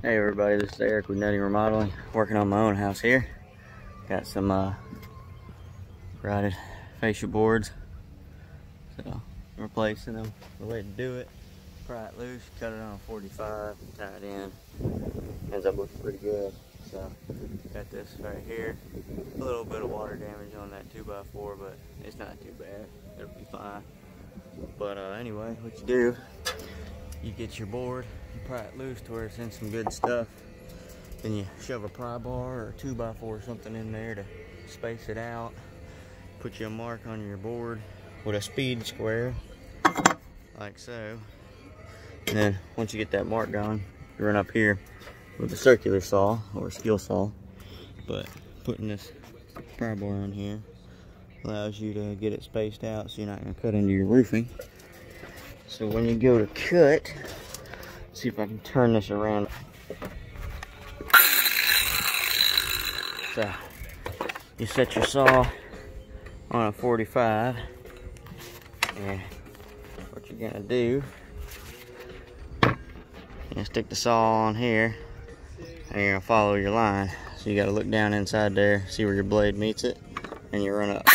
Hey everybody, this is Eric with Neading Remodeling, working on my own house here. Got some uh, rotted fascia boards, so replacing them. The way to do it, pry it loose, cut it on a 45, tie it in. Ends up looking pretty good. So got this right here. A little bit of water damage on that 2x4, but it's not too bad. It'll be fine. But uh, anyway, what you do, you get your board, you pry it loose to where it's in some good stuff. Then you shove a pry bar or 2x4 or something in there to space it out. Put you a mark on your board with a speed square, like so. And then once you get that mark gone, you run up here with a circular saw or a skill saw. But putting this pry bar on here allows you to get it spaced out so you're not going to cut into your roofing. So when you go to cut, see if I can turn this around. So you set your saw on a 45 and what you're gonna do you stick the saw on here and you're gonna follow your line so you got to look down inside there see where your blade meets it and you run up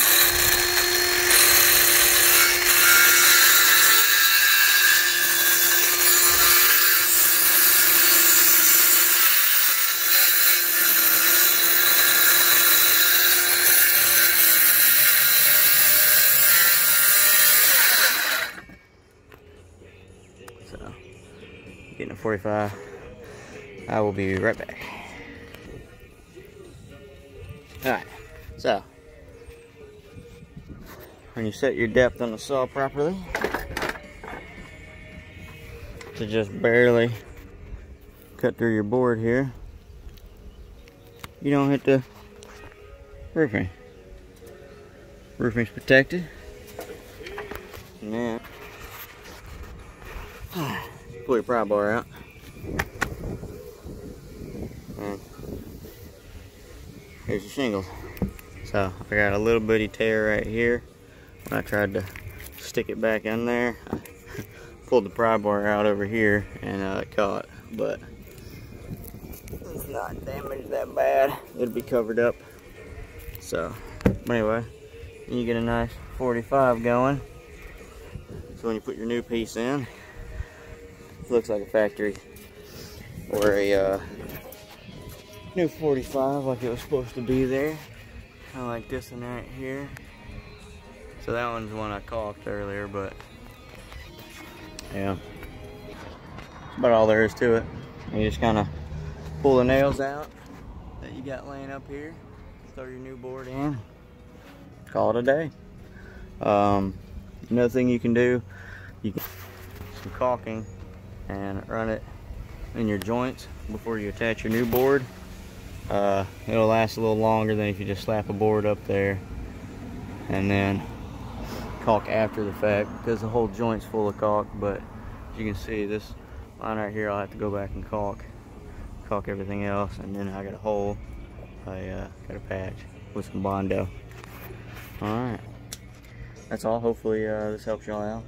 45. I will be right back. Alright, so, when you set your depth on the saw properly, to just barely cut through your board here, you don't hit the roofing. Roofing's protected. Then pull your pry bar out. And here's your shingles. So I got a little bitty tear right here. When I tried to stick it back in there, I pulled the pry bar out over here and uh, it caught. But it's not damaged that bad. It'll be covered up. So, anyway, you get a nice 45 going. So when you put your new piece in, looks like a factory or a uh, new 45 like it was supposed to be there. Kind of like this one right here. So that one's one I caulked earlier, but yeah. That's about all there is to it. You just kind of pull the nails out that you got laying up here, throw your new board in, call it a day. Um, another thing you can do, you can some caulking and run it in your joints before you attach your new board. Uh, it'll last a little longer than if you just slap a board up there and then caulk after the fact because the whole joint's full of caulk but as you can see this line right here I'll have to go back and caulk caulk everything else and then I got a hole I uh, got a patch with some Bondo. Alright that's all. Hopefully uh, this helps y'all out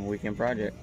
weekend project